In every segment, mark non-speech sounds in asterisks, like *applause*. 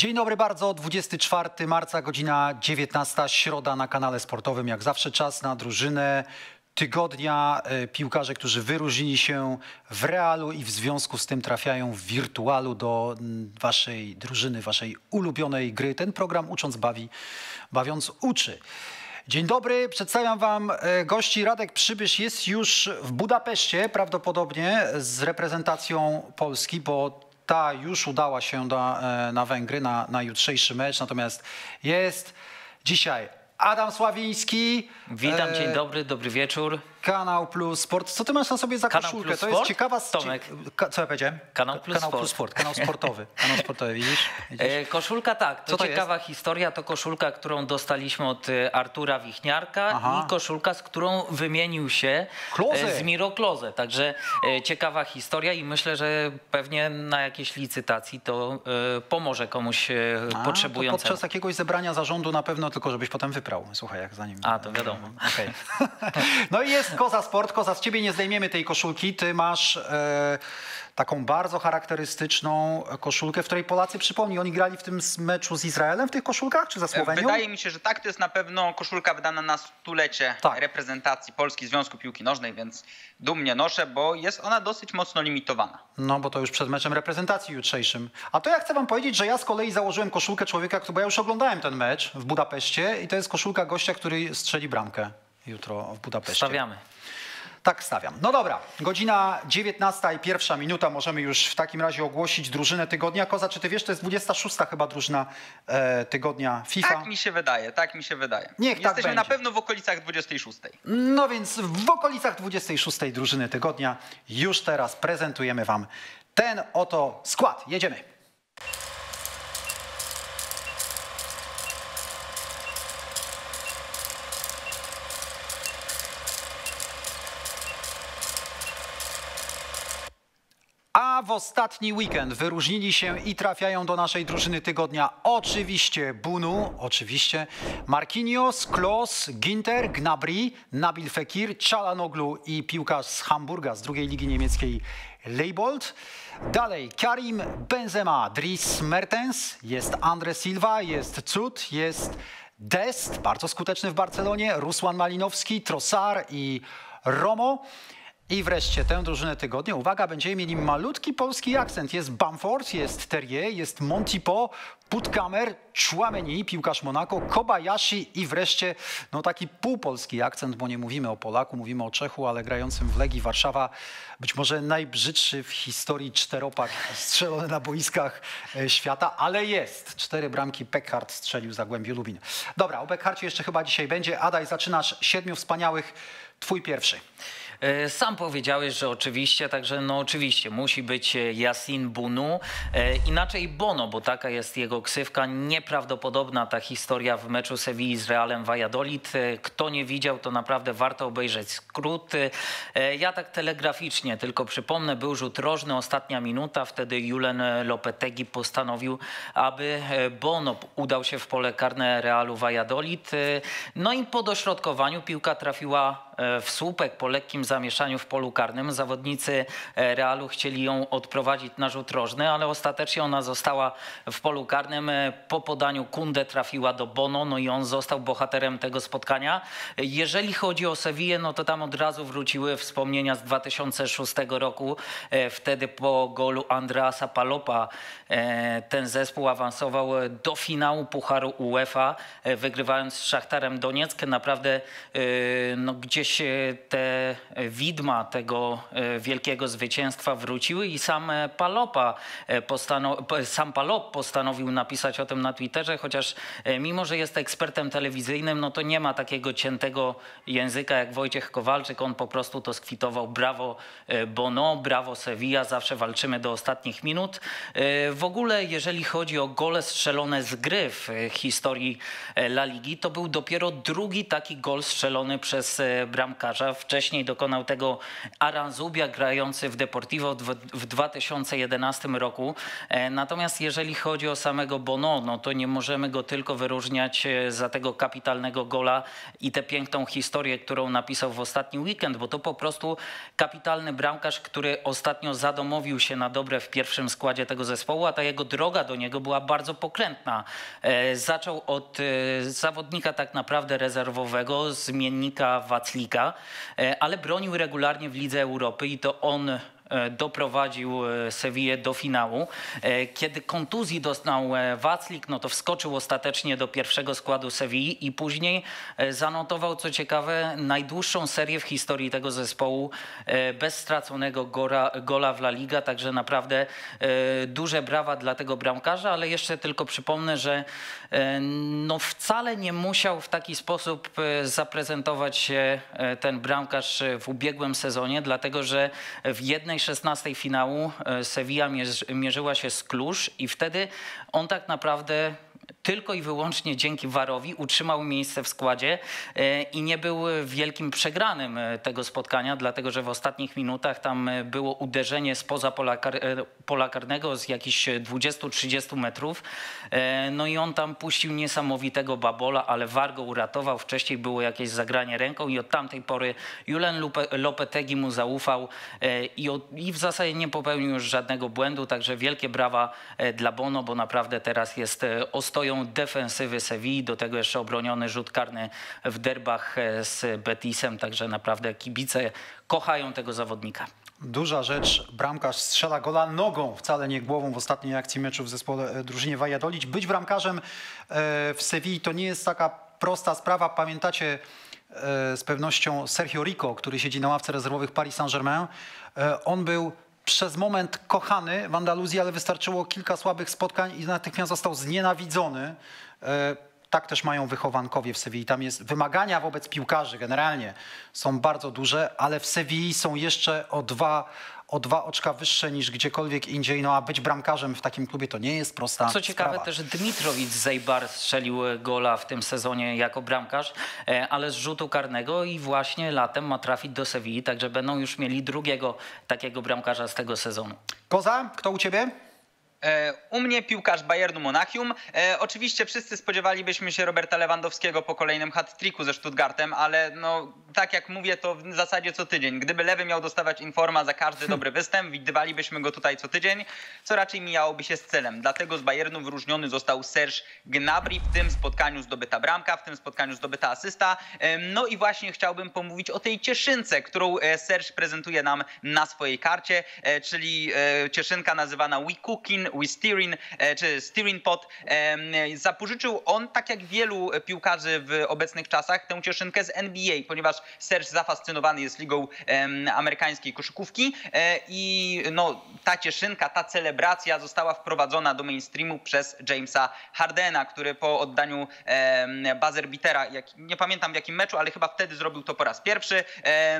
Dzień dobry bardzo, 24 marca, godzina 19, środa na kanale sportowym. Jak zawsze czas na drużynę tygodnia. E, Piłkarze, którzy wyróżnili się w realu i w związku z tym trafiają w wirtualu do mm, waszej drużyny, waszej ulubionej gry. Ten program Ucząc Bawi, bawiąc uczy. Dzień dobry, przedstawiam wam e, gości. Radek Przybysz jest już w Budapeszcie, prawdopodobnie z reprezentacją Polski, bo ta już udała się do, e, na Węgry na, na jutrzejszy mecz, natomiast jest dzisiaj Adam Sławiński. Witam, e, dzień dobry, dobry wieczór. Kanał Plus Sport. Co ty masz na sobie za Kanał koszulkę? Plus to jest ciekawa... Tomek. Co ja powiedziałem? Kanał Ka- Plus Kanał Sport. Plus Sport, kanał sportowy. Kanał sportowy, widzisz? *laughs* widzisz? E, koszulka tak, to, to ciekawa historia, to koszulka, którą dostaliśmy od e, Artura Wichniarka Aha. i koszulka, z którą wymienił się e, z Miro Kloze. Także ciekawa historia i myślę, że pewnie na jakiejś licytacji to pomoże komuś A, potrzebującemu. podczas jakiegoś zebrania zarządu na pewno, tylko żebyś potem wyprał. Słuchaj, jak zanim... A, to wiadomo. Okej. *laughs* No i jest Koza Sport. Koza, z ciebie nie zdejmiemy tej koszulki. Ty masz e, taką bardzo charakterystyczną koszulkę, w której Polacy, przypomnij, oni grali w tym meczu z Izraelem w tych koszulkach, czy za Słowenią? Wydaje mi się, że tak, to jest na pewno koszulka wydana na stulecie Tak. reprezentacji Polski Związku Piłki Nożnej, więc dumnie noszę, bo jest ona dosyć mocno limitowana. No, bo to już przed meczem reprezentacji jutrzejszym. A to ja chcę wam powiedzieć, że ja z kolei założyłem koszulkę człowieka, bo ja już oglądałem ten mecz w Budapeszcie i to jest koszulka gościa, który strzeli bramkę jutro w Budapeszcie. Stawiamy. Tak stawiam. No dobra, godzina 19 i pierwsza minuta. Możemy już w takim razie ogłosić drużynę tygodnia. Koza, czy ty wiesz, to jest 26 chyba drużyna e, tygodnia FIFA. Tak mi się wydaje, tak mi się wydaje. Niech tak Jesteśmy na będzie. pewno w okolicach 26. No więc w okolicach 26 drużyny tygodnia już teraz prezentujemy wam ten oto skład. Jedziemy. W ostatni weekend wyróżnili się i trafiają do naszej drużyny tygodnia oczywiście Bunu, oczywiście Marquinhos, Klos, Ginter, Gnabry, Nabil Fekir, Çalhanoğlu i piłkarz z Hamburga z drugiej ligi niemieckiej Leibold. Dalej Karim Benzema, Dries Mertens, jest Andre Silva, jest Cud, jest Dest, bardzo skuteczny w Barcelonie, Ruslan Malinowski, Trossard i Romo. I wreszcie tę drużynę tygodnia, uwaga, będziemy mieli malutki polski akcent. Jest Bamford, jest Terrier, jest Montipo, Putkamer, Chouameni, piłkarz Monako, Kobayashi i wreszcie no taki półpolski akcent, bo nie mówimy o Polaku, mówimy o Czechu, ale grającym w Legii Warszawa, być może najbrzydszy w historii czteropak strzelony na boiskach e, świata, ale jest. Cztery bramki Peckhardt strzelił za Głębiu Lubin. Dobra, o Peckhardzie jeszcze chyba dzisiaj będzie. Adaj, zaczynasz siedmiu wspaniałych, twój pierwszy. E, Sam powiedziałeś, że oczywiście, także no oczywiście musi być e, Yasin Bunu, e, inaczej Bono, bo taka jest jego ksywka. Nieprawdopodobna ta historia w meczu Sewilli z Realem Valladolid. Kto nie widział, to naprawdę warto obejrzeć skrót. Ja tak telegraficznie tylko przypomnę, był rzut rożny, ostatnia minuta, wtedy Julen Lopetegi postanowił, aby Bono udał się w pole karne Realu Valladolid. No i po dośrodkowaniu piłka trafiła w słupek po lekkim zamieszaniu w polu karnym. Zawodnicy e, Realu chcieli ją odprowadzić na rzut rożny, ale ostatecznie ona została w polu karnym. E, Po podaniu Kunde trafiła do Bono, no i on został bohaterem tego spotkania. E, Jeżeli chodzi o Sewillę, no to tam od razu wróciły wspomnienia z 2006 roku. E, Wtedy po golu Andreasa Palopa e, ten zespół awansował do finału Pucharu UEFA, e, wygrywając z Szachtarem Donieck. Naprawdę e, no, gdzieś e, te widma tego e, wielkiego zwycięstwa wróciły i sam e, Palopa e, sam Palop postanowił napisać o tym na Twitterze, chociaż e, mimo, że jest ekspertem telewizyjnym, no to nie ma takiego ciętego języka jak Wojciech Kowalczyk. On po prostu to skwitował. Brawo e, Bono, brawo Sevilla, zawsze walczymy do ostatnich minut. E, W ogóle, jeżeli chodzi o gole strzelone z gry w e, historii e, La Ligi, to był dopiero drugi taki gol strzelony przez e, bramkarza. Wcześniej dokonał tego Aranzubia grający w Deportivo w, w 2011 roku. E, Natomiast jeżeli chodzi o samego Bono, no to nie możemy go tylko wyróżniać e, za tego kapitalnego gola i tę piękną historię, którą napisał w ostatni weekend, bo to po prostu kapitalny bramkarz, który ostatnio zadomowił się na dobre w pierwszym składzie tego zespołu, a ta jego droga do niego była bardzo pokrętna. E, Zaczął od zawodnika tak naprawdę rezerwowego, zmiennika Waclika, e, ale bronił regularnie w Lidze Europy i to on doprowadził e, Sewillę do finału. E, Kiedy kontuzji dostał e, Waclik, no to wskoczył ostatecznie do pierwszego składu Sewilli i później e, zanotował, co ciekawe, najdłuższą serię w historii tego zespołu e, bez straconego gora, gola w La Liga, także naprawdę e, duże brawa dla tego bramkarza, ale jeszcze tylko przypomnę, że e, no wcale nie musiał w taki sposób e, zaprezentować się e, ten bramkarz e, w ubiegłym sezonie, dlatego że w jednej 16 finału e, Sevilla mierz, mierzyła się z Kluż i wtedy on tak naprawdę tylko i wyłącznie dzięki Warowi utrzymał miejsce w składzie e, i nie był wielkim przegranym e, tego spotkania, dlatego że w ostatnich minutach tam e, było uderzenie spoza pola, kar, pola karnego z jakichś 20-30 metrów. No i on tam puścił niesamowitego babola, ale War go uratował. Wcześniej było jakieś zagranie ręką i od tamtej pory Julen Lopetegi mu zaufał i, od, i w zasadzie nie popełnił już żadnego błędu, także wielkie brawa dla Bono, bo naprawdę teraz jest e, ostoją defensywy Sewilli, do tego jeszcze obroniony rzut karny w derbach e, z Betisem, także naprawdę kibice kochają tego zawodnika. Duża rzecz, bramkarz strzela gola nogą, wcale nie głową w ostatniej akcji meczu w zespole e, drużynie Valladolid. Być bramkarzem e, w Sewilli to nie jest taka prosta sprawa. Pamiętacie z pewnością Sergio Rico, który siedzi na ławce rezerwowych Paris Saint-Germain. On był przez moment kochany w Andaluzji, ale wystarczyło kilka słabych spotkań i natychmiast został znienawidzony. E, Tak też mają wychowankowie w Sewilli. Tam jest wymagania wobec piłkarzy generalnie są bardzo duże, ale w Sewilli są jeszcze o dwa, o dwa oczka wyższe niż gdziekolwiek indziej. No a być bramkarzem w takim klubie to nie jest prosta Co ciekawe sprawa. też Dmitrowicz Zejbar strzelił gola w tym sezonie jako bramkarz, e, ale z rzutu karnego i właśnie latem ma trafić do Sewilli, także będą już mieli drugiego takiego bramkarza z tego sezonu. Koza, kto u ciebie? E, U mnie piłkarz Bayernu Monachium. E, oczywiście wszyscy spodziewalibyśmy się Roberta Lewandowskiego po kolejnym hat-tricku ze Stuttgartem, ale no tak jak mówię, to w zasadzie co tydzień. Gdyby Lewy miał dostawać informa za każdy dobry występ, widywalibyśmy go tutaj co tydzień, co raczej mijałoby się z celem. Dlatego z Bayernu wyróżniony został Serge Gnabry. W tym spotkaniu zdobyta bramka, w tym spotkaniu zdobyta asysta. E, No i właśnie chciałbym pomówić o tej cieszynce, którą Serge prezentuje nam na swojej karcie, czyli cieszynka nazywana We Steering, e, czy Steering. Em, Zapożyczył on, tak jak wielu piłkarzy w obecnych czasach, tę cieszynkę z NBA, ponieważ Serge zafascynowany jest ligą amerykańskiej koszykówki e, i no, ta cieszynka, ta celebracja została wprowadzona do mainstreamu przez Jamesa Hardena, który po oddaniu buzzer beatera, jak, nie pamiętam w jakim meczu, ale chyba wtedy zrobił to po raz pierwszy.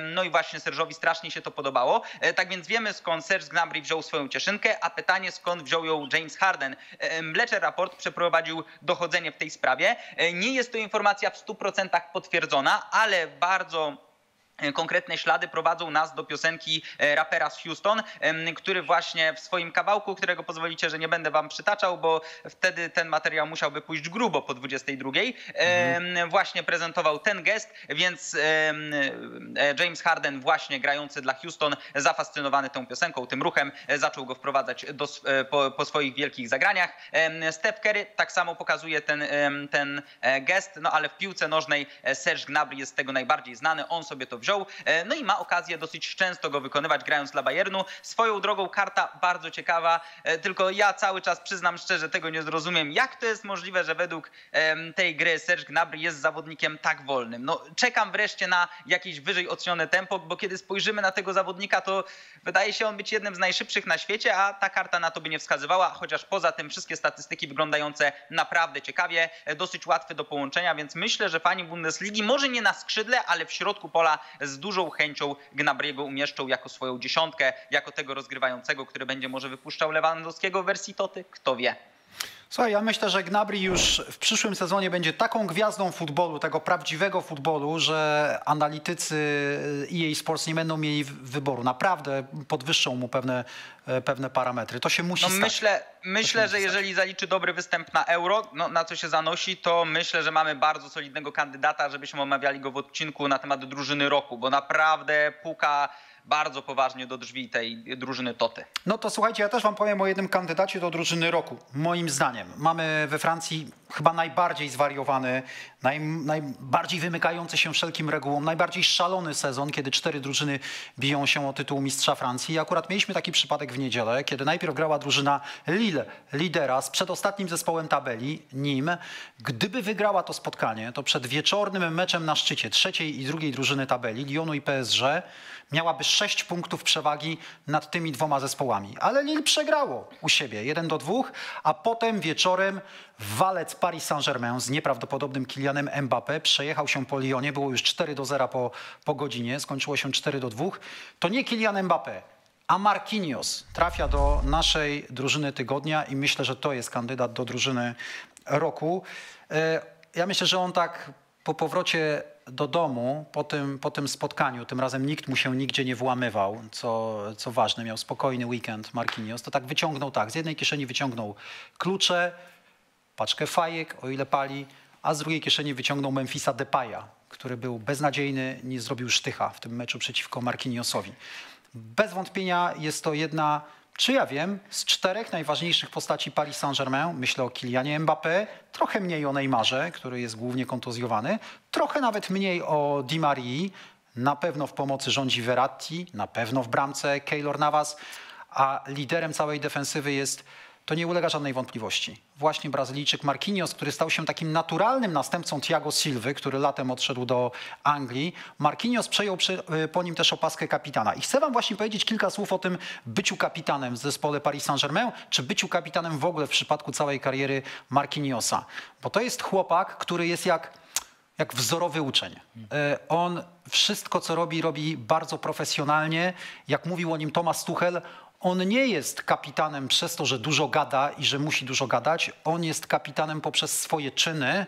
No i właśnie Serge'owi strasznie się to podobało. E, Tak więc wiemy skąd Serge Gnabry wziął swoją cieszynkę, a pytanie skąd wziął ją James Harden. E, Bleacher Report przeprowadził dochodzenie w tej sprawie. E, Nie jest to informacja w 100% potwierdzona, ale bardzo E, Konkretne ślady prowadzą nas do piosenki e, rapera z Houston, który właśnie w swoim kawałku, którego pozwolicie, że nie będę wam przytaczał, bo wtedy ten materiał musiałby pójść grubo po 22, em, właśnie prezentował ten gest, więc e, James Harden właśnie grający dla Houston, zafascynowany tą piosenką, tym ruchem, e, zaczął go wprowadzać do, e, po, po swoich wielkich zagraniach. Steph Curry tak samo pokazuje ten, ten e, gest, no ale w piłce nożnej e, Serge Gnabry jest z tego najbardziej znany, on sobie to wziął, e, no i ma okazję dosyć często go wykonywać grając dla Bayernu. Swoją drogą karta bardzo ciekawa, e, tylko ja cały czas przyznam szczerze, tego nie zrozumiem, jak to jest możliwe, że według tej gry Serge Gnabry jest zawodnikiem tak wolnym. No czekam wreszcie na jakieś wyżej ocenione tempo, bo kiedy spojrzymy na tego zawodnika, to wydaje się on być jednym z najszybszych na świecie, a ta karta na to by nie wskazywała, chociaż poza tym wszystkie statystyki wyglądające naprawdę ciekawie, e, dosyć łatwe do połączenia, więc myślę, że fani Bundesligi może nie na skrzydle, ale w środku pola z dużą chęcią Gnabriego umieszczą jako swoją dziesiątkę, jako tego rozgrywającego, który będzie może wypuszczał Lewandowskiego w wersji Toty, kto wie. Słuchaj, ja myślę, że Gnabry już w przyszłym sezonie będzie taką gwiazdą futbolu, tego prawdziwego futbolu, że analitycy EA Sports nie będą mieli wyboru. Naprawdę podwyższą mu pewne, e, pewne parametry. To się musi No stać. myślę, myślę że jeżeli zaliczy dobry występ na Euro, no, na co się zanosi, to myślę, że mamy bardzo solidnego kandydata, żebyśmy omawiali go w odcinku na temat drużyny roku, bo naprawdę puka bardzo poważnie do drzwi tej drużyny Toty. No to słuchajcie, ja też wam powiem o jednym kandydacie do drużyny roku. Moim zdaniem. Mamy we Francji chyba najbardziej zwariowany, naj, najbardziej wymykający się wszelkim regułom, najbardziej szalony sezon, kiedy cztery drużyny biją się o tytuł mistrza Francji. I akurat mieliśmy taki przypadek w niedzielę, kiedy najpierw grała drużyna Lille, lidera z przedostatnim zespołem tabeli, nim. Gdyby wygrała to spotkanie, to przed wieczornym meczem na szczycie trzeciej i drugiej drużyny tabeli, Lyonu i PSG, miałaby 6 punktów przewagi nad tymi dwoma zespołami. Ale Lille przegrało u siebie 1 do 2, a potem wieczorem walec Paris Saint-Germain z nieprawdopodobnym Kylianem Mbappé przejechał się po Lyonie, było już 4 do 0 po, po godzinie, skończyło się 4 do 2. To nie Kylian Mbappé, a Marquinhos trafia do naszej drużyny tygodnia i myślę, że to jest kandydat do drużyny roku. E, Ja myślę, że on tak po powrocie do domu, po tym, po tym spotkaniu, tym razem nikt mu się nigdzie nie włamywał, co, co ważne, miał spokojny weekend Marquinhos, to tak wyciągnął tak, z jednej kieszeni wyciągnął klucze, paczkę fajek, o ile pali, a z drugiej kieszeni wyciągnął Memphisa Depaya, który był beznadziejny, nie zrobił sztycha w tym meczu przeciwko Marquinhosowi. Bez wątpienia jest to jedna, czy ja wiem, z czterech najważniejszych postaci Paris Saint-Germain. Myślę o Kylianie Mbappé, trochę mniej o Neymarze, który jest głównie kontuzjowany, trochę nawet mniej o Di Marii, na pewno w pomocy rządzi Verratti, na pewno w bramce Keylor Navas, a liderem całej defensywy jest to nie ulega żadnej wątpliwości. Właśnie Brazylijczyk Marquinhos, który stał się takim naturalnym następcą Thiago Silva, który latem odszedł do Anglii. Marquinhos przejął przy, y, po nim też opaskę kapitana. I chcę wam właśnie powiedzieć kilka słów o tym byciu kapitanem w zespole Paris Saint-Germain, czy byciu kapitanem w ogóle w przypadku całej kariery Marquinhosa. Bo to jest chłopak, który jest jak jak wzorowy uczeń. E, On wszystko, co robi, robi bardzo profesjonalnie. Jak mówił o nim Thomas Tuchel, on nie jest kapitanem przez to, że dużo gada i że musi dużo gadać. On jest kapitanem poprzez swoje czyny,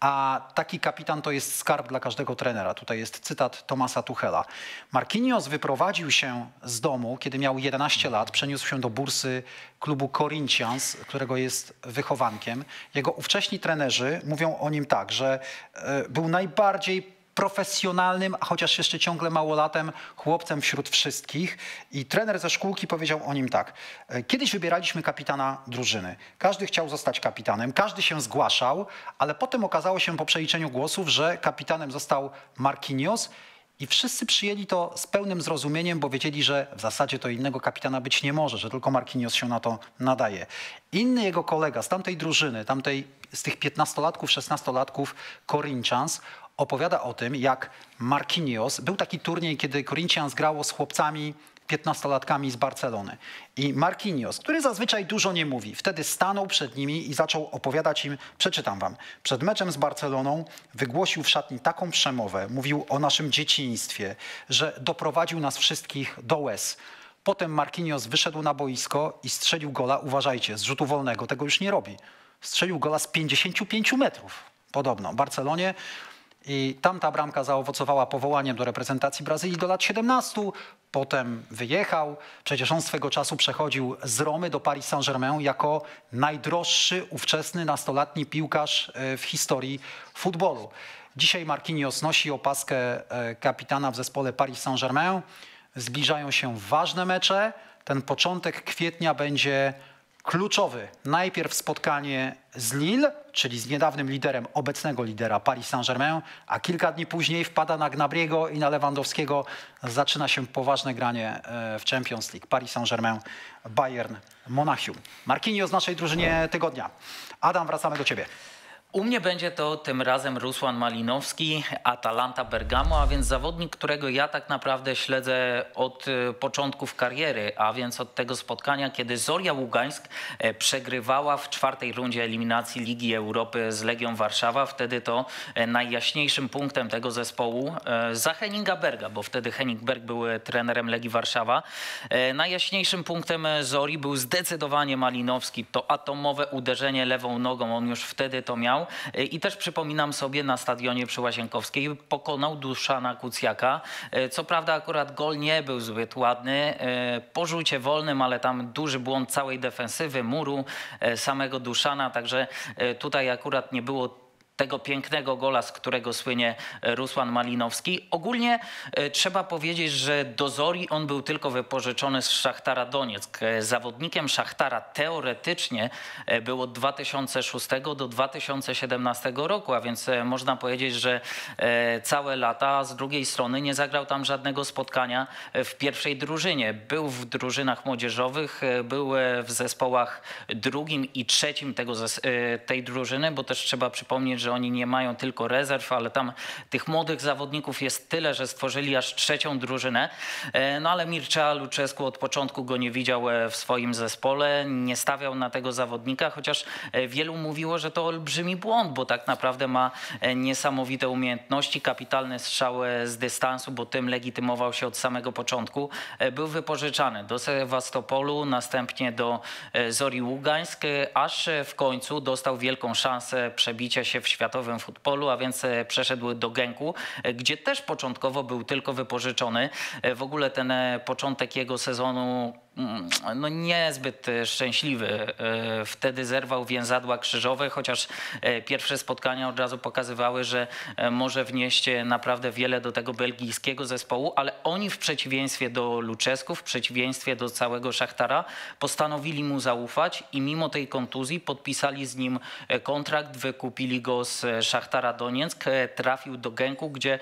a taki kapitan to jest skarb dla każdego trenera. Tutaj jest cytat Tomasa Tuchela. Marquinhos wyprowadził się z domu, kiedy miał 11 lat, przeniósł się do bursy klubu Corinthians, którego jest wychowankiem. Jego ówcześni trenerzy mówią o nim tak, że e, był najbardziej profesjonalnym, a chociaż jeszcze ciągle małolatem, chłopcem wśród wszystkich. I trener ze szkółki powiedział o nim tak. "E, Kiedyś wybieraliśmy kapitana drużyny. Każdy chciał zostać kapitanem, każdy się zgłaszał, ale potem okazało się po przeliczeniu głosów, że kapitanem został Marquinhos i wszyscy przyjęli to z pełnym zrozumieniem, bo wiedzieli, że w zasadzie to innego kapitana być nie może, że tylko Marquinhos się na to nadaje. Inny jego kolega z tamtej drużyny, tamtej, z tych 15-latków, 16-latków Corinthians, opowiada o tym, jak Marquinhos, był taki turniej, kiedy Corinthians grało z chłopcami 15-latkami z Barcelony. I Marquinhos, który zazwyczaj dużo nie mówi, wtedy stanął przed nimi i zaczął opowiadać im, przeczytam wam, przed meczem z Barceloną wygłosił w szatni taką przemowę, mówił o naszym dzieciństwie, że doprowadził nas wszystkich do łez. Potem Marquinhos wyszedł na boisko i strzelił gola, uważajcie, z rzutu wolnego, tego już nie robi. Strzelił gola z 55 metrów, podobno, w Barcelonie. I tamta bramka zaowocowała powołaniem do reprezentacji Brazylii do lat 17. Potem wyjechał. Przecież on swego czasu przechodził z Romy do Paris Saint-Germain jako najdroższy ówczesny nastolatni piłkarz e, w historii futbolu. Dzisiaj Marquinhos nosi opaskę e, kapitana w zespole Paris Saint-Germain. Zbliżają się ważne mecze. Ten początek kwietnia będzie kluczowy. Najpierw spotkanie z Lille, czyli z niedawnym liderem, obecnego lidera Paris Saint-Germain, a kilka dni później wpada na Gnabriego i na Lewandowskiego. Zaczyna się poważne granie e, w Champions League. Paris Saint-Germain, Bayern, Monachium. Marquinhos z naszej drużynie tygodnia. Adam, wracamy do ciebie. U mnie będzie to tym razem Rusłan Malinowski, Atalanta Bergamo, a więc zawodnik, którego ja tak naprawdę śledzę od e, początków kariery, a więc od tego spotkania, kiedy Zoria Ługańsk e, przegrywała w czwartej rundzie eliminacji Ligi Europy z Legią Warszawa. Wtedy to e, najjaśniejszym punktem tego zespołu za Henninga Berga, bo wtedy Henning Berg był trenerem Legii Warszawa. Najjaśniejszym punktem Zori był zdecydowanie Malinowski. To atomowe uderzenie lewą nogą, on już wtedy to miał i też przypominam sobie na stadionie przy Łazienkowskiej pokonał Duszana Kucjaka. Co prawda akurat gol nie był zbyt ładny, po rzucie wolnym, ale tam duży błąd całej defensywy, muru, samego Duszana, także tutaj akurat nie było tego pięknego gola, z którego słynie e, Rusłan Malinowski. Ogólnie e, trzeba powiedzieć, że do Zori on był tylko wypożyczony z Szachtara Donieck. E, zawodnikiem Szachtara teoretycznie był od 2006 do 2017 roku, a więc można powiedzieć, że całe lata, z drugiej strony nie zagrał tam żadnego spotkania w pierwszej drużynie. Był w drużynach młodzieżowych, był w zespołach drugim i trzecim tego, tej drużyny, bo też trzeba przypomnieć, że oni nie mają tylko rezerw, ale tam tych młodych zawodników jest tyle, że stworzyli aż trzecią drużynę. E, no ale Mircea Luczesku od początku go nie widział e, w swoim zespole, nie stawiał na tego zawodnika, chociaż e, wielu mówiło, że to olbrzymi błąd, bo tak naprawdę ma niesamowite umiejętności, kapitalne strzały z dystansu, bo tym legitymował się od samego początku. Był wypożyczany do Sewastopolu, następnie do Zori Ługańsk, aż w końcu dostał wielką szansę przebicia się w światowym futbolu, a więc e, przeszedł do Genku, e, gdzie też początkowo był tylko wypożyczony. E, w ogóle ten początek jego sezonu no niezbyt e, szczęśliwy. E, wtedy zerwał więzadła krzyżowe, chociaż e, pierwsze spotkania od razu pokazywały, że może wnieść naprawdę wiele do tego belgijskiego zespołu, ale oni w przeciwieństwie do Luczesku, w przeciwieństwie do całego Szachtara postanowili mu zaufać i mimo tej kontuzji podpisali z nim kontrakt, wykupili go z Szachtara Donieck, trafił do Genku, gdzie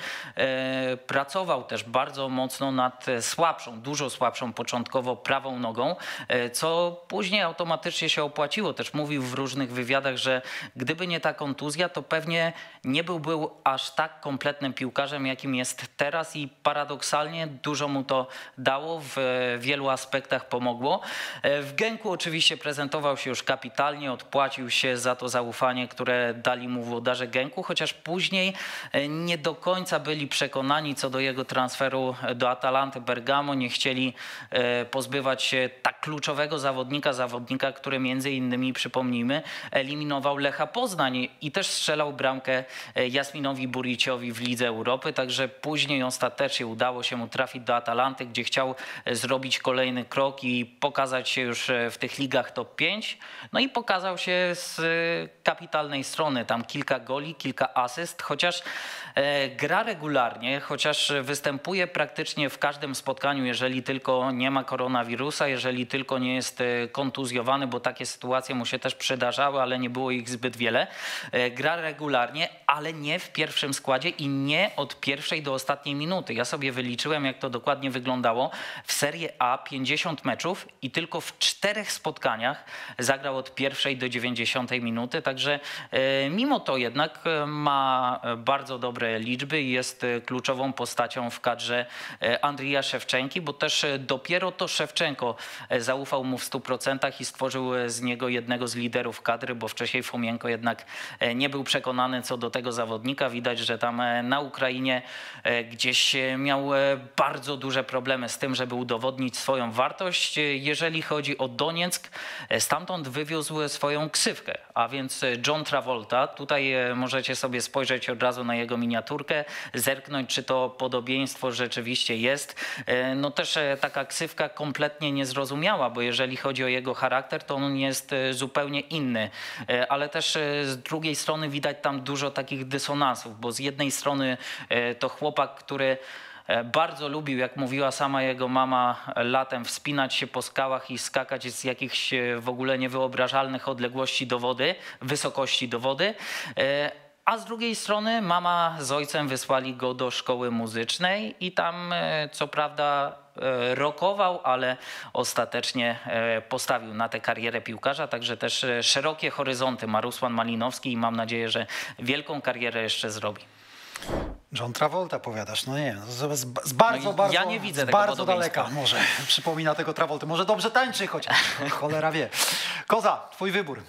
pracował też bardzo mocno nad słabszą, dużo słabszą początkowo prawą prawą nogą, e, co później automatycznie się opłaciło. Też mówił w różnych wywiadach, że gdyby nie ta kontuzja, to pewnie nie byłby aż tak kompletnym piłkarzem, jakim jest teraz i paradoksalnie dużo mu to dało, w wielu aspektach pomogło. E, w Genku oczywiście prezentował się już kapitalnie, odpłacił się za to zaufanie, które dali mu włodarze Genku, chociaż później e, nie do końca byli przekonani co do jego transferu do Atalanty Bergamo, nie chcieli pozbywać się tak kluczowego zawodnika, zawodnika, który między innymi, przypomnijmy, eliminował Lecha Poznań i też strzelał bramkę e, Jasminowi Buriciowi w Lidze Europy, także później ostatecznie udało się mu trafić do Atalanty, gdzie chciał e, zrobić kolejny krok i pokazać się już e, w tych ligach top 5. No i pokazał się z kapitalnej strony, tam kilka goli, kilka asyst, chociaż gra regularnie, chociaż występuje praktycznie w każdym spotkaniu, jeżeli tylko nie ma koronawirusa, jeżeli tylko nie jest e, kontuzjowany, bo takie sytuacje mu się też przydarzały, ale nie było ich zbyt wiele. E, gra regularnie, ale nie w pierwszym składzie i nie od pierwszej do ostatniej minuty. Ja sobie wyliczyłem, jak to dokładnie wyglądało. W Serie A 50 meczów i tylko w czterech spotkaniach zagrał od pierwszej do 90 minuty, także e, mimo to jednak ma bardzo dobre liczby i jest kluczową postacią w kadrze Andrija Szewczenki, bo też dopiero to Szewczenko e, zaufał mu w 100% i stworzył e, z niego jednego z liderów kadry, bo wcześniej Fomienko jednak e, nie był przekonany co do tego zawodnika. Widać, że tam na Ukrainie gdzieś miał bardzo duże problemy z tym, żeby udowodnić swoją wartość. Jeżeli chodzi o Donieck, stamtąd wywiózł swoją ksywkę, a więc John Travolta. Tutaj możecie sobie spojrzeć od razu na jego miniaturkę, zerknąć, czy to podobieństwo rzeczywiście jest. No też taka ksywka kompletnie niezrozumiała, bo jeżeli chodzi o jego charakter, to on jest e, zupełnie inny. E, ale też e, z drugiej strony widać tam dużo takich dysonansów, bo z jednej strony to chłopak, który bardzo lubił, jak mówiła sama jego mama, latem wspinać się po skałach i skakać z jakichś w ogóle niewyobrażalnych odległości do wody, wysokości do wody. A z drugiej strony mama z ojcem wysłali go do szkoły muzycznej i tam co prawda e, rokował, ale ostatecznie e, postawił na tę karierę piłkarza, także też e, szerokie horyzonty ma Rusłan Malinowski i mam nadzieję, że wielką karierę jeszcze zrobi. John Travolta powiadasz, no nie, z, z, z bardzo, No bardzo, ja nie widzę z tego bardzo daleka może przypomina tego Travolty. Może dobrze tańczy chociaż, *laughs* cholera wie. Koza, twój wybór.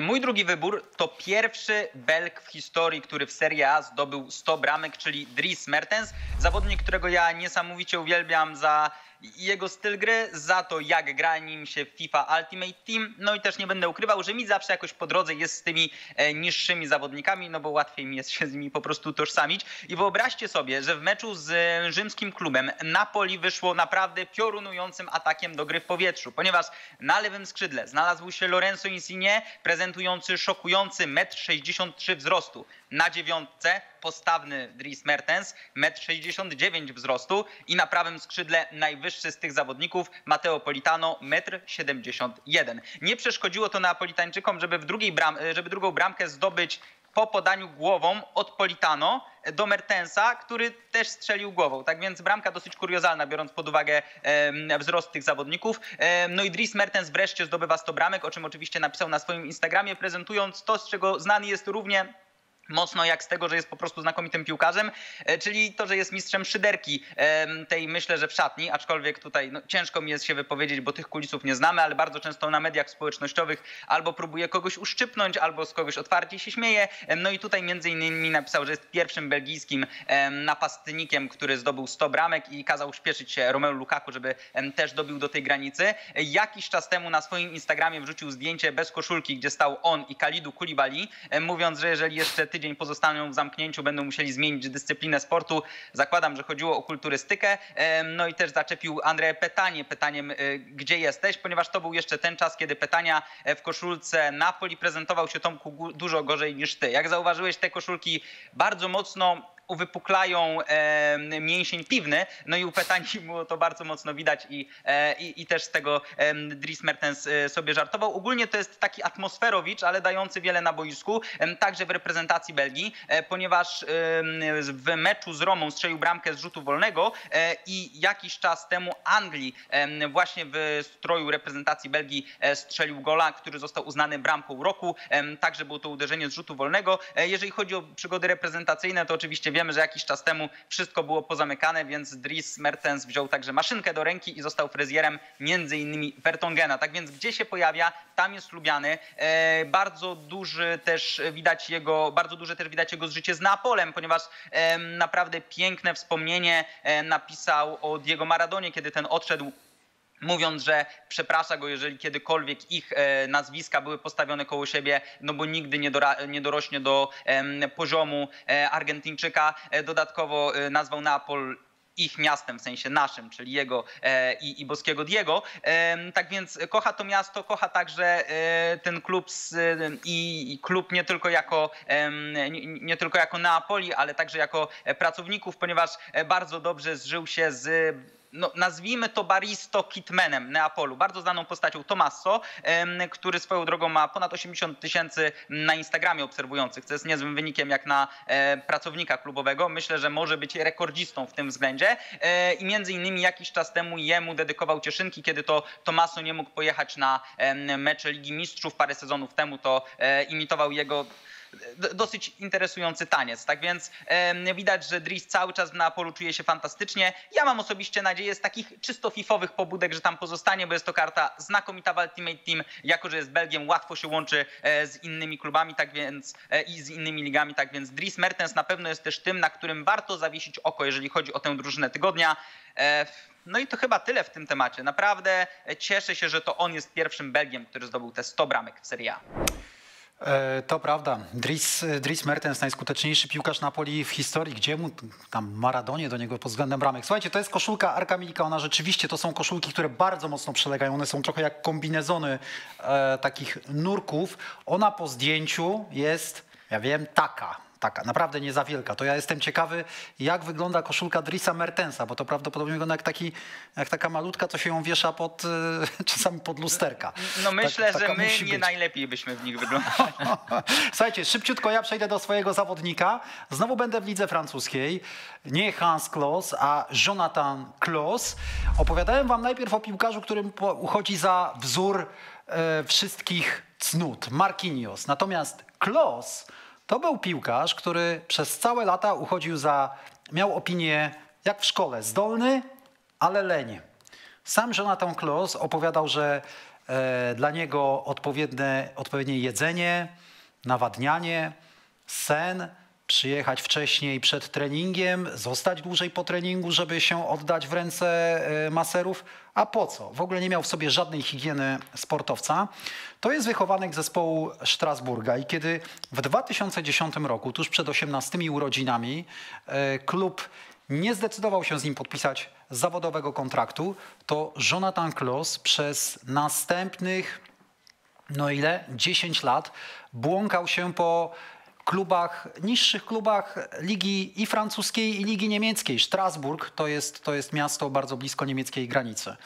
Mój drugi wybór to pierwszy Belg w historii, który w Serie A zdobył 100 bramek, czyli Dries Mertens. Zawodnik, którego ja niesamowicie uwielbiam za jego styl gry, za to jak gra nim się FIFA Ultimate Team. No i też nie będę ukrywał, że mi zawsze jakoś po drodze jest z tymi e, niższymi zawodnikami, no bo łatwiej mi jest się z nimi po prostu tożsamić. I wyobraźcie sobie, że w meczu z e, rzymskim klubem Napoli wyszło naprawdę piorunującym atakiem do gry w powietrzu, ponieważ na lewym skrzydle znalazł się Lorenzo Insigne, prezentujący szokujący 1,63 m wzrostu. Na dziewiątce postawny Dries Mertens, 1,69 m wzrostu i na prawym skrzydle najwyższy z tych zawodników Matteo Politano, 1,71 m. Nie przeszkodziło to Neapolitańczykom, żeby, w drugiej bram, żeby drugą bramkę zdobyć po podaniu głową od Politano do Mertensa, który też strzelił głową. Tak więc bramka dosyć kuriozalna, biorąc pod uwagę em, wzrost tych zawodników. Em, no i Dries Mertens wreszcie zdobywa 100 bramek, o czym oczywiście napisał na swoim Instagramie, prezentując to, z czego znany jest równie mocno jak z tego, że jest po prostu znakomitym piłkarzem, e, czyli to, że jest mistrzem szyderki tej myślę, że w szatni, aczkolwiek tutaj no, ciężko mi jest się wypowiedzieć, bo tych kulisów nie znamy, ale bardzo często na mediach społecznościowych albo próbuje kogoś uszczypnąć, albo z kogoś otwarcie się śmieje. No i tutaj między innymi napisał, że jest pierwszym belgijskim em, napastnikiem, który zdobył 100 bramek i kazał śpieszyć się Romelu Lukaku, żeby też dobił do tej granicy. Jakiś czas temu na swoim Instagramie wrzucił zdjęcie bez koszulki, gdzie stał on i Kalidu Kulibali, mówiąc, że jeżeli jeszcze tydzień pozostaną w zamknięciu, będą musieli zmienić dyscyplinę sportu. Zakładam, że chodziło o kulturystykę. No i też zaczepił André Petanie pytaniem, y, gdzie jesteś, ponieważ to był jeszcze ten czas, kiedy Petania e, w koszulce Napoli prezentował się Tomku dużo gorzej niż ty. Jak zauważyłeś, te koszulki bardzo mocno uwypuklają e, mięsień piwny, no i u Petani było to bardzo mocno widać i, e, i, i też z tego e, Dries Mertens e, sobie żartował. Ogólnie to jest taki atmosferowicz, ale dający wiele na boisku, także w reprezentacji Belgii, e, ponieważ w meczu z Romą strzelił bramkę z rzutu wolnego e, i jakiś czas temu Anglii właśnie w stroju reprezentacji Belgii strzelił gola, który został uznany bramką roku, także było to uderzenie z rzutu wolnego. Jeżeli chodzi o przygody reprezentacyjne, to oczywiście wiemy, że jakiś czas temu wszystko było pozamykane, więc Dries Mertens wziął także maszynkę do ręki i został fryzjerem między innymi Vertongena. Tak więc gdzie się pojawia, tam jest lubiany. E, bardzo duży też widać jego, bardzo duże też widać jego zżycie z Neapolem, ponieważ e, naprawdę piękne wspomnienie e, napisał o Diego Maradonie, kiedy ten odszedł mówiąc, że przeprasza go, jeżeli kiedykolwiek ich e, nazwiska były postawione koło siebie, no bo nigdy nie, dora, nie dorośnie do poziomu e, Argentyńczyka. E, dodatkowo e, nazwał Neapol ich miastem, w sensie naszym, czyli jego e, i, i boskiego Diego. Em, tak więc kocha to miasto, kocha także e, ten klub z, e, i, i klub nie tylko jako nie, nie tylko jako Neapoli, ale także jako e, pracowników, ponieważ e, bardzo dobrze zżył się z no, nazwijmy to Baristo Kitmanem Neapolu, bardzo znaną postacią Tomasso, który swoją drogą ma ponad 80 tysięcy na Instagramie obserwujących, co jest niezłym wynikiem jak na e, pracownika klubowego. Myślę, że może być rekordzistą w tym względzie e, i między innymi jakiś czas temu jemu dedykował cieszynki, kiedy to Tomasso nie mógł pojechać na mecze Ligi Mistrzów parę sezonów temu, to e, imitował jego dosyć interesujący taniec. Tak więc widać, że Dries cały czas w Neapolu czuje się fantastycznie. Ja mam osobiście nadzieję z takich czysto fifowych pobudek, że tam pozostanie, bo jest to karta znakomita w Ultimate Team. Jako, że jest Belgiem, łatwo się łączy e, z innymi klubami tak więc e, i z innymi ligami. Tak więc Dries Mertens na pewno jest też tym, na którym warto zawiesić oko, jeżeli chodzi o tę drużynę tygodnia. E, no i to chyba tyle w tym temacie. Naprawdę cieszę się, że to on jest pierwszym Belgiem, który zdobył te 100 bramek w Serie A. E, To prawda. Dries, Dries Mertens, najskuteczniejszy piłkarz Napoli w historii. Gdzie mu tam Maradonie do niego pod względem bramek? Słuchajcie, to jest koszulka Arka Milika. Ona rzeczywiście to są koszulki, które bardzo mocno przelegają. One są trochę jak kombinezony e, takich nurków. Ona po zdjęciu jest Ja wiem, taka. Taka, naprawdę nie za wielka. To ja jestem ciekawy, jak wygląda koszulka Drisa Mertensa, bo to prawdopodobnie wygląda jak, taki, jak taka malutka, co się ją wiesza pod, e, *laughs* czasami pod lusterka. No myślę, Tak- że my nie być. najlepiej byśmy w nich *laughs* wyglądali. Słuchajcie, szybciutko ja przejdę do swojego zawodnika. Znowu będę w lidze francuskiej. Nie Hans Klos, a Jonathan Klos. Opowiadałem wam najpierw o piłkarzu, którym uchodzi za wzór e, wszystkich cnót. Marquinhos. Natomiast Klos to był piłkarz, który przez całe lata uchodził za, miał opinię jak w szkole, zdolny, ale leń. Sam Jonathan Klos opowiadał, że e, dla niego odpowiednie, odpowiednie jedzenie, nawadnianie, sen, przyjechać wcześniej przed treningiem, zostać dłużej po treningu, żeby się oddać w ręce e, maserów. A po co? W ogóle nie miał w sobie żadnej higieny sportowca. To jest wychowanek zespołu Strasburga i kiedy w 2010 roku, tuż przed 18 urodzinami, e, klub nie zdecydował się z nim podpisać zawodowego kontraktu, to Jonathan Klos przez następnych, no ile? 10 lat błąkał się po klubach, niższych klubach ligi i francuskiej i ligi niemieckiej. Strasburg to jest, to jest miasto bardzo blisko niemieckiej granicy.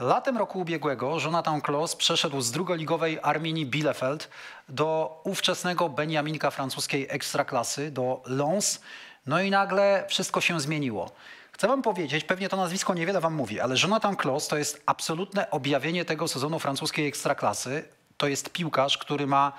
Latem roku ubiegłego Jonathan Klos przeszedł z drugoligowej Arminii Bielefeld do ówczesnego Beniaminka francuskiej ekstraklasy, do Lens. No i nagle wszystko się zmieniło. Chcę wam powiedzieć, pewnie to nazwisko niewiele wam mówi, ale Jonathan Klos to jest absolutne objawienie tego sezonu francuskiej ekstraklasy. To jest piłkarz, który ma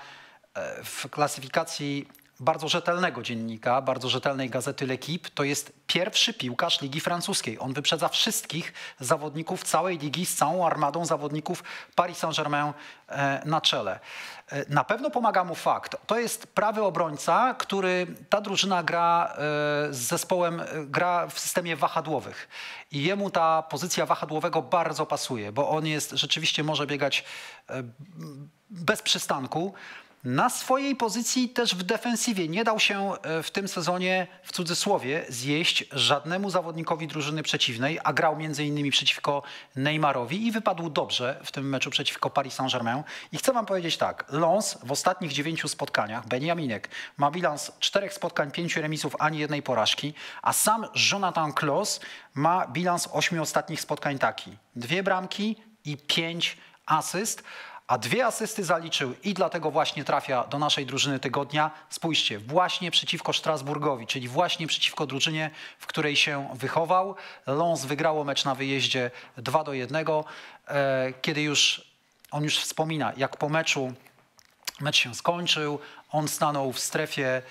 w klasyfikacji bardzo rzetelnego dziennika, bardzo rzetelnej gazety L'Equipe, to jest pierwszy piłkarz Ligi Francuskiej. On wyprzedza wszystkich zawodników całej ligi z całą armadą zawodników Paris Saint-Germain e, na czele. E, Na pewno pomaga mu fakt. To jest prawy obrońca, który ta drużyna gra e, z zespołem, e, gra w systemie wahadłowych. I jemu ta pozycja wahadłowego bardzo pasuje, bo on jest rzeczywiście może biegać e, bez przystanku. Na swojej pozycji też w defensywie nie dał się e, w tym sezonie, w cudzysłowie, zjeść żadnemu zawodnikowi drużyny przeciwnej, a grał między innymi przeciwko Neymarowi i wypadł dobrze w tym meczu przeciwko Paris Saint-Germain. I chcę wam powiedzieć tak, Lens w ostatnich dziewięciu spotkaniach, Beniaminek, ma bilans czterech spotkań, pięciu remisów, ani jednej porażki, a sam Jonathan Klos ma bilans ośmiu ostatnich spotkań taki. Dwie bramki i pięć asyst. A dwie asysty zaliczył i dlatego właśnie trafia do naszej drużyny tygodnia. Spójrzcie, właśnie przeciwko Strasburgowi, czyli właśnie przeciwko drużynie, w której się wychował. Lens wygrało mecz na wyjeździe 2 do 1. E, Kiedy już on już wspomina, jak po meczu mecz się skończył, on stanął w strefie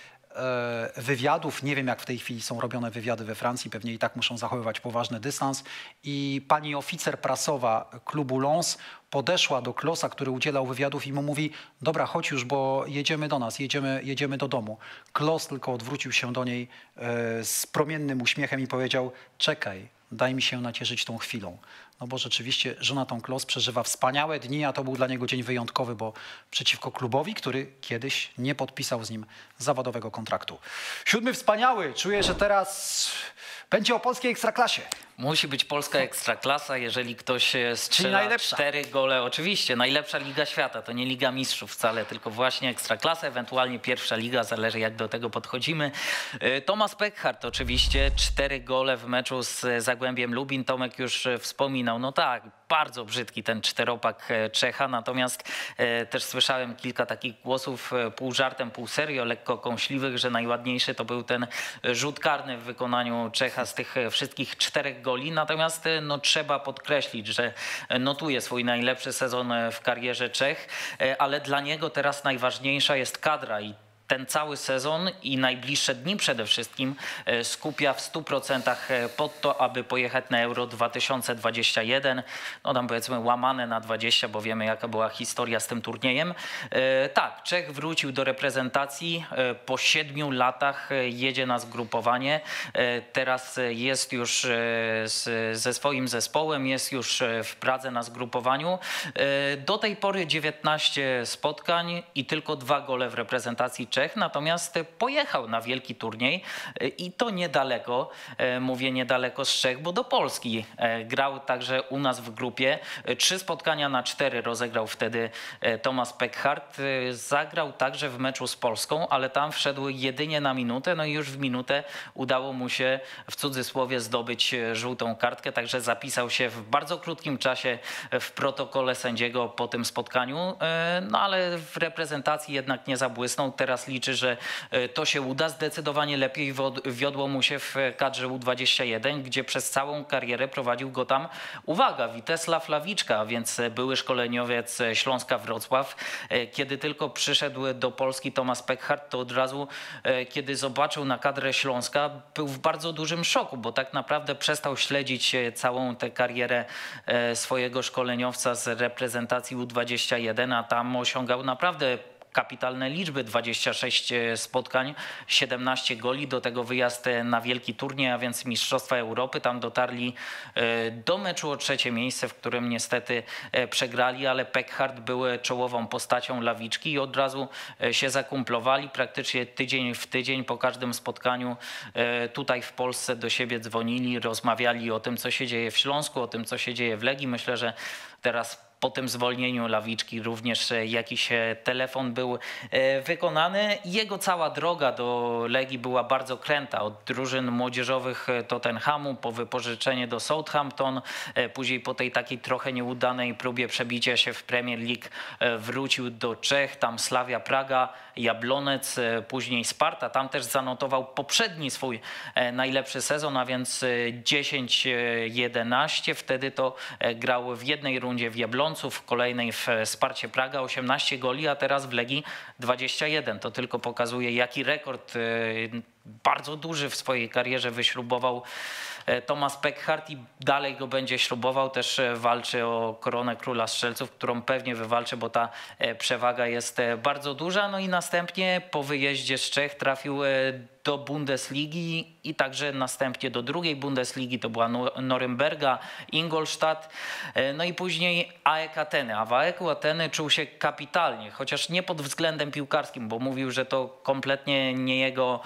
wywiadów. Nie wiem, jak w tej chwili są robione wywiady we Francji, pewnie i tak muszą zachowywać poważny dystans. I pani oficer prasowa klubu Lens podeszła do Klosa, który udzielał wywiadów i mu mówi, dobra, chodź już, bo jedziemy do nas, jedziemy, jedziemy do domu. Klos tylko odwrócił się do niej e, z promiennym uśmiechem i powiedział, czekaj, daj mi się nacieszyć tą chwilą. No bo rzeczywiście Jonathan Klos przeżywa wspaniałe dni, a to był dla niego dzień wyjątkowy, bo przeciwko klubowi, który kiedyś nie podpisał z nim zawodowego kontraktu. Siódmy wspaniały. Czuję, że teraz będzie o polskiej ekstraklasie. Musi być polska ekstraklasa, jeżeli ktoś e, strzela najlepsza. cztery gole. Oczywiście, najlepsza liga świata, to nie Liga Mistrzów wcale, tylko właśnie ekstraklasa, ewentualnie pierwsza liga, zależy jak do tego podchodzimy. E, Tomasz Peckhardt oczywiście, cztery gole w meczu z Zagłębiem Lubin. Tomek już e, no tak, bardzo brzydki ten czteropak e, Czecha, natomiast e, też słyszałem kilka takich głosów e, pół żartem, pół serio, lekko kąśliwych, że najładniejszy to był ten rzut karny w wykonaniu Czecha z tych wszystkich czterech goli. Natomiast no, trzeba podkreślić, że notuje swój najlepszy sezon w karierze Czech, ale dla niego teraz najważniejsza jest kadra i ten cały sezon i najbliższe dni przede wszystkim e, skupia w 100% e, pod to, aby pojechać na Euro 2021. No tam powiedzmy łamane na 20, bo wiemy jaka była historia z tym turniejem. E, Tak, Czech wrócił do reprezentacji. Po siedmiu latach jedzie na zgrupowanie. Teraz jest już ze swoim zespołem, jest już w Pradze na zgrupowaniu. Do tej pory 19 spotkań i tylko dwa gole w reprezentacji Czech. Czech, natomiast pojechał na wielki turniej i to niedaleko, mówię niedaleko z Czech, bo do Polski grał także u nas w grupie. Trzy spotkania na cztery rozegrał wtedy Thomas Peckhardt. Zagrał także w meczu z Polską, ale tam wszedł jedynie na minutę, no i już w minutę udało mu się w cudzysłowie zdobyć żółtą kartkę, także zapisał się w bardzo krótkim czasie w protokole sędziego po tym spotkaniu, no ale w reprezentacji jednak nie zabłysnął. Teraz liczy, że to się uda. Zdecydowanie lepiej wiodło mu się w kadrze U21, gdzie przez całą karierę prowadził go tam, uwaga, Witesław Lawiczka, więc były szkoleniowiec Śląska Wrocław. Kiedy tylko przyszedł do Polski Tomasz Peckhardt, to od razu, kiedy zobaczył na kadrę Śląska, był w bardzo dużym szoku, bo tak naprawdę przestał śledzić całą tę karierę swojego szkoleniowca z reprezentacji U21, a tam osiągał naprawdę kapitalne liczby, 26 e, spotkań, 17 goli, do tego wyjazd e, na wielki turniej, a więc Mistrzostwa Europy. Tam dotarli e, do meczu o trzecie miejsce, w którym niestety przegrali, ale Peckhardt był czołową postacią lawiczki i od razu się zakumplowali. Praktycznie tydzień w tydzień po każdym spotkaniu tutaj w Polsce do siebie dzwonili, rozmawiali o tym, co się dzieje w Śląsku, o tym, co się dzieje w Legii. Myślę, że teraz po tym zwolnieniu Lawiczki również e, jakiś e, telefon był e, wykonany. Jego cała droga do Legii była bardzo kręta. Od drużyn młodzieżowych Tottenhamu po wypożyczenie do Southampton, później po tej takiej trochę nieudanej próbie przebicia się w Premier League wrócił do Czech, tam Slavia Praga, Jablonec, później Sparta. Tam też zanotował poprzedni swój najlepszy sezon, a więc 10-11. Wtedy to grał w jednej rundzie w W kolejnej w Sparcie Praga 18 goli, a teraz w Legii 21. To tylko pokazuje, jaki rekord y, bardzo duży w swojej karierze wyśrubował e, Thomas Peckhardt i dalej go będzie śrubował. Też e, walczy o koronę króla strzelców, którą pewnie wywalczy, bo ta e, przewaga jest bardzo duża. No i następnie po wyjeździe z Czech trafił do Bundesligi i także następnie do drugiej Bundesligi, to była Norymberga, Ingolstadt, no i później AEK Ateny. A w AEK Ateny czuł się kapitalnie, chociaż nie pod względem piłkarskim, bo mówił, że to kompletnie nie jego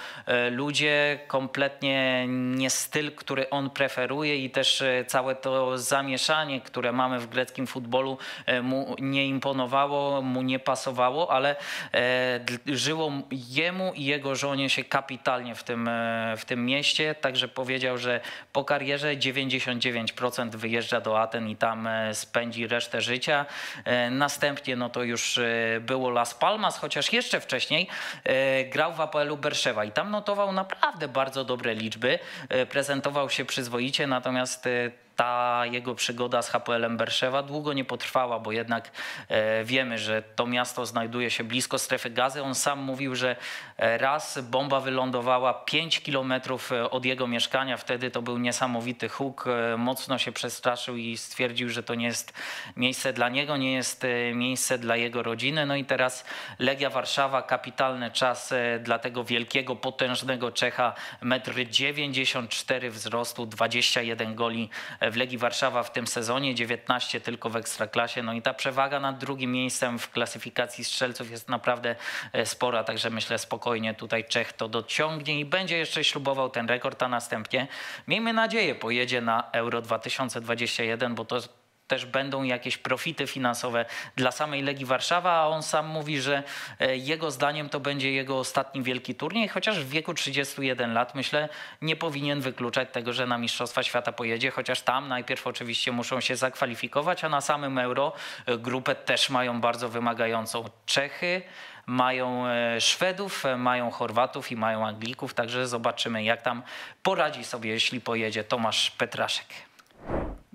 ludzie, kompletnie nie styl, który on preferuje i też e, całe to zamieszanie, które mamy w greckim futbolu e, mu nie imponowało, mu nie pasowało, ale e, żyło jemu i jego żonie się kapitalnie w tym, w tym mieście, także powiedział, że po karierze 99% wyjeżdża do Aten i tam spędzi resztę życia. Następnie no to już było Las Palmas, chociaż jeszcze wcześniej grał w APL-u Berszewa i tam no to prezentował naprawdę bardzo dobre liczby, e, prezentował się przyzwoicie, natomiast e, ta jego przygoda z HPL-em Berszewa długo nie potrwała, bo jednak e, wiemy, że to miasto znajduje się blisko strefy gazy. On sam mówił, że e, raz bomba wylądowała 5 kilometrów e, od jego mieszkania. Wtedy to był niesamowity huk. Mocno się przestraszył i stwierdził, że to nie jest miejsce dla niego, nie jest miejsce dla jego rodziny. No i teraz Legia Warszawa, kapitalny czas dla tego wielkiego, potężnego Czecha. 1,94 m wzrostu, 21 goli w Legii Warszawa w tym sezonie, 19 tylko w Ekstraklasie. No i ta przewaga nad drugim miejscem w klasyfikacji strzelców jest naprawdę e, spora, także myślę spokojnie tutaj Czech to dociągnie i będzie jeszcze ślubował ten rekord, a następnie miejmy nadzieję pojedzie na Euro 2021, bo to też będą jakieś profity finansowe dla samej Legii Warszawa, a on sam mówi, że e, jego zdaniem to będzie jego ostatni wielki turniej, chociaż w wieku 31 lat myślę nie powinien wykluczać tego, że na Mistrzostwa Świata pojedzie, chociaż tam najpierw oczywiście muszą się zakwalifikować, a na samym Euro e, grupę też mają bardzo wymagającą Czechy, mają e, Szwedów, mają Chorwatów i mają Anglików, także zobaczymy jak tam poradzi sobie, jeśli pojedzie Tomasz Petraszek.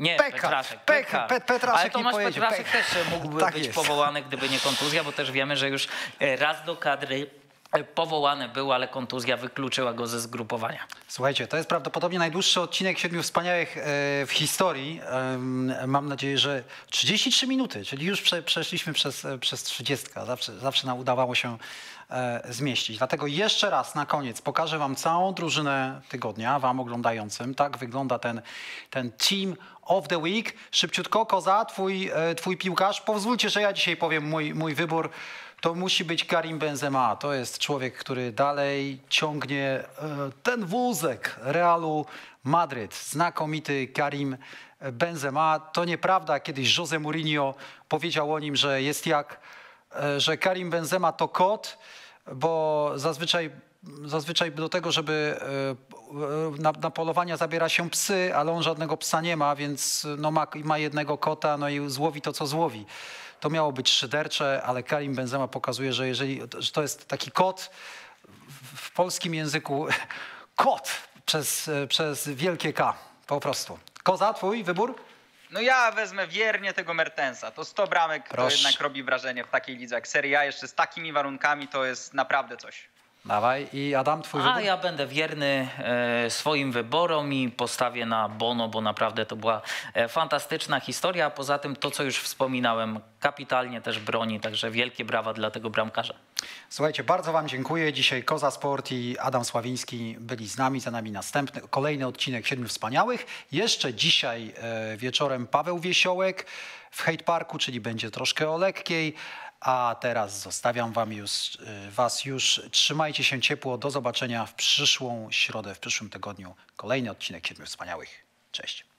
Nie, Peka, Petraszek. Peka, Pe- Petraszek Ale nie Tomasz pojedzie. Petraszek też mógłby Tak być jest. powołany, gdyby nie kontuzja, bo też wiemy, że już e, raz do kadry e, powołany był, ale kontuzja wykluczyła go ze zgrupowania. Słuchajcie, to jest prawdopodobnie najdłuższy odcinek Siedmiu Wspaniałych e, w historii. Mam nadzieję, że 33 minuty, czyli już prze, przeszliśmy przez, przez 30. Zawsze, zawsze nam udawało się zmieścić. Dlatego jeszcze raz na koniec pokażę wam całą drużynę tygodnia, wam oglądającym. Tak wygląda ten, ten team of the week. Szybciutko, Koza, twój, e, twój piłkarz. Pozwólcie, że ja dzisiaj powiem mój, mój wybór. to musi być Karim Benzema. To jest człowiek, który dalej ciągnie e, ten wózek Realu Madryt. Znakomity Karim Benzema. To nieprawda, kiedyś Jose Mourinho powiedział o nim, że jest jak, e, że Karim Benzema to kot, bo zazwyczaj, zazwyczaj do tego, żeby na, na polowania zabiera się psy, ale on żadnego psa nie ma, więc no ma, ma jednego kota, no i złowi to, co złowi. To miało być szydercze, ale Karim Benzema pokazuje, że jeżeli że to jest taki kot w- polskim języku, *laughs* kot przez, przez wielkie K, po prostu. Koza, twój wybór? No ja wezmę wiernie tego Mertensa. To 100 bramek Proszę. to jednak robi wrażenie w takiej lidze jak Serie A. Jeszcze z takimi warunkami to jest naprawdę coś. Dawaj. I Adam, twój A wybór? ja będę wierny e, swoim wyborom i postawię na Bono, bo naprawdę to była e, fantastyczna historia. A poza tym to, co już wspominałem, kapitalnie też broni, także wielkie brawa dla tego bramkarza. Słuchajcie, bardzo Wam dziękuję. Dzisiaj Koza Sport i Adam Sławiński byli z nami. Za nami następny, kolejny odcinek Siedmiu Wspaniałych. Jeszcze dzisiaj e, wieczorem Paweł Wiesiołek w Hate Parku, czyli będzie troszkę o lekkiej. A teraz zostawiam wam już, e, Was już. Trzymajcie się ciepło. Do zobaczenia w przyszłą środę, w przyszłym tygodniu. Kolejny odcinek Siedmiu Wspaniałych. Cześć.